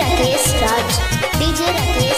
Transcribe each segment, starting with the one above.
Rakesh Raj DJ Rakesh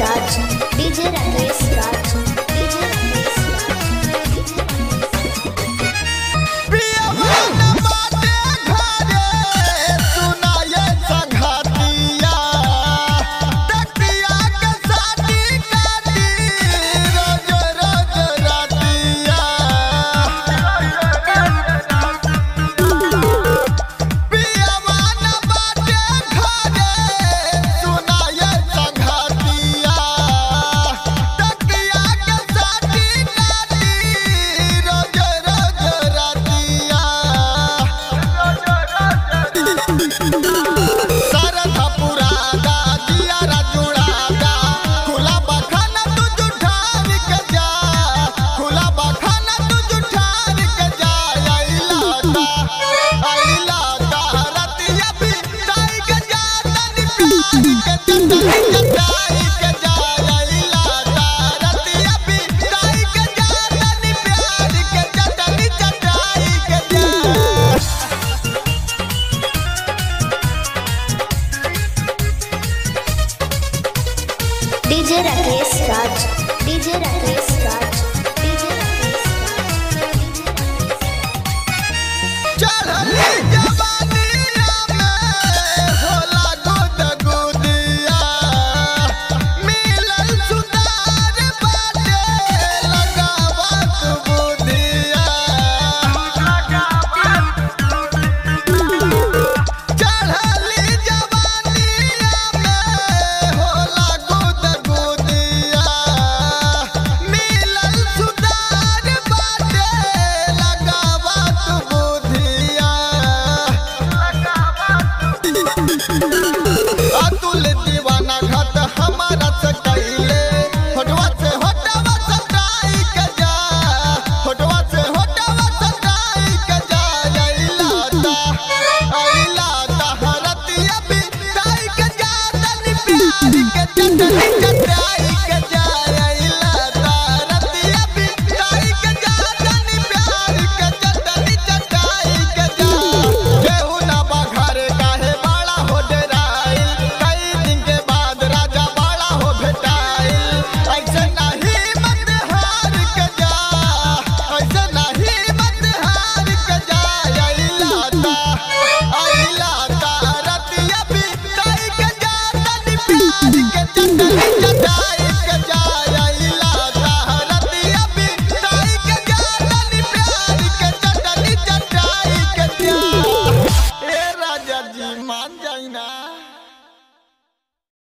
Raju. DJ Raju. DJ Rakesh Raj DJ Rakesh.